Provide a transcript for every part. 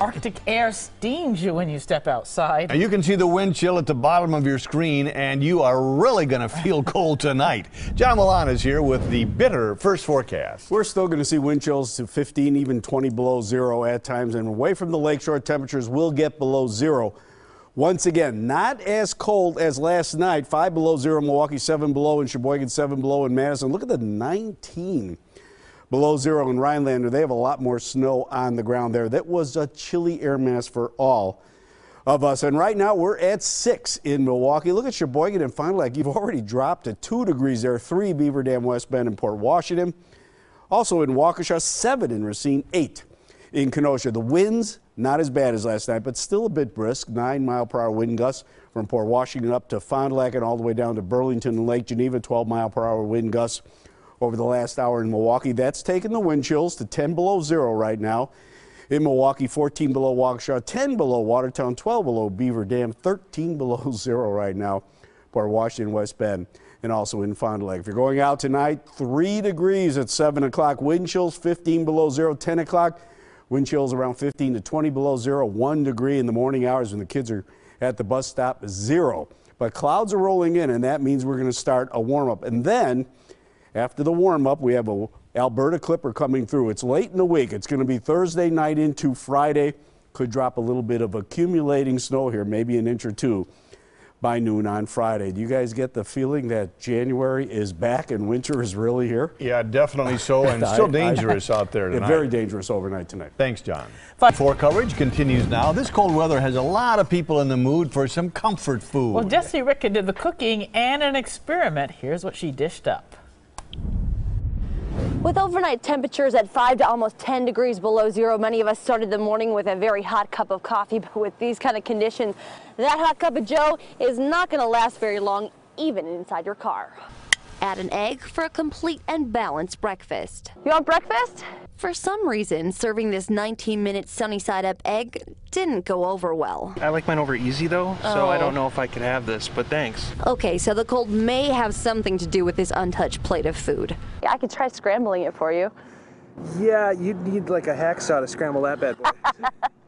Arctic air steams you when you step outside. Now you can see the wind chill at the bottom of your screen, and you are really going to feel cold tonight. John Malan is here with the bitter first forecast. We're still going to see wind chills to 15, even 20 below zero at times, and away from the lakeshore, temperatures will get below zero. Once again, not as cold as last night. Five below zero, Milwaukee, seven below in Sheboygan, seven below in Madison. Look at the 19 below zero in Rhinelander. They have a lot more snow on the ground there. That was a chilly air mass for all of us. And right now we're at six in Milwaukee. Look at Sheboygan and Fond du Lac. You've already dropped to two degrees there, three Beaver Dam, West Bend, and Port Washington. Also in Waukesha, seven in Racine, eight in Kenosha. The winds, not as bad as last night, but still a bit brisk. Nine mile per hour wind gusts from Port Washington up to Fond du Lac and all the way down to Burlington and Lake Geneva. 12 mile per hour wind gusts over the last hour in Milwaukee. That's taken the wind chills to 10 below zero right now. In Milwaukee, 14 below Waukesha, 10 below Watertown, 12 below Beaver Dam, 13 below zero right now for Washington, West Bend, and also in Fond du Lac. If you're going out tonight, 3 degrees at 7 o'clock. Wind chills 15 below zero, 10 o'clock. Wind chills around 15 to 20 below zero, 1 degree in the morning hours when the kids are at the bus stop, zero. But clouds are rolling in, and that means we're going to start a warm up. And then after the warm up, we have a Alberta Clipper coming through. It's late in the week. It's going to be Thursday night into Friday. Could drop a little bit of accumulating snow here, maybe an inch or two by noon on Friday. Do you guys get the feeling that January is back and winter is really here? Yeah, definitely so, and still dangerous I, out there tonight. Very dangerous overnight tonight. Thanks, John. Five. Four coverage continues now. This cold weather has a lot of people in the mood for some comfort food. Well, Jesse Ritka did the cooking and an experiment. Here's what she dished up. With overnight temperatures at 5 to almost 10 degrees below zero, many of us started the morning with a very hot cup of coffee. But with these kind of conditions, that hot cup of joe is not going to last very long, even inside your car. Add an egg for a complete and balanced breakfast. You want breakfast? For some reason, serving this 19-minute sunny side up egg didn't go over well. I like mine over easy though, oh. so I don't oh. know if I could have this, but thanks. Okay, so the cold may have something to do with this untouched plate of food. Yeah, I could try scrambling it for you. Yeah, you'd need like a hacksaw to scramble that bad boy.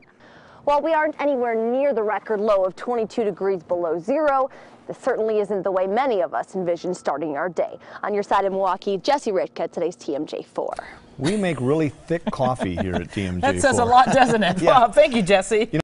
While we aren't anywhere near the record low of 22 degrees below zero, this certainly isn't the way many of us envision starting our day. On your side in Milwaukee, Jesse Ritka, today's TMJ4. We make really thick coffee here at TMJ4. that says a lot, doesn't it? yeah. Well, thank you, Jesse. You know